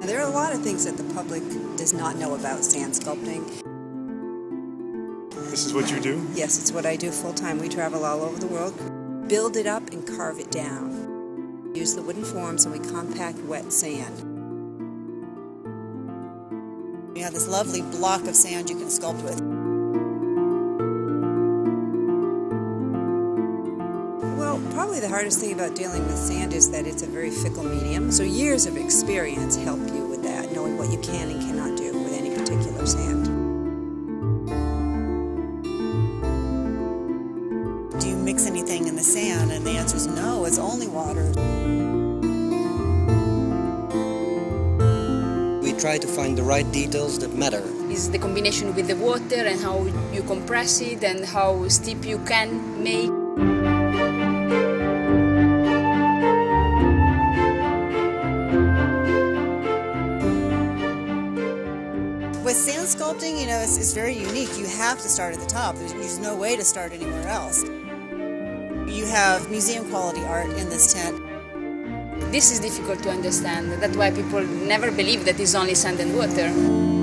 There are a lot of things that the public does not know about sand sculpting. This is what you do? Yes, it's what I do full time. We travel all over the world, build it up and carve it down. Use the wooden forms and we compact wet sand. You have this lovely block of sand you can sculpt with. Probably the hardest thing about dealing with sand is that it's a very fickle medium. So years of experience help you with that, knowing what you can and cannot do with any particular sand. Do you mix anything in the sand? And the answer is no, it's only water. We try to find the right details that matter. is the combination with the water and how you compress it and how steep you can make. With sand sculpting, you know, it's, it's very unique. You have to start at the top. There's, there's no way to start anywhere else. You have museum quality art in this tent. This is difficult to understand. That's why people never believe that it's only sand and water.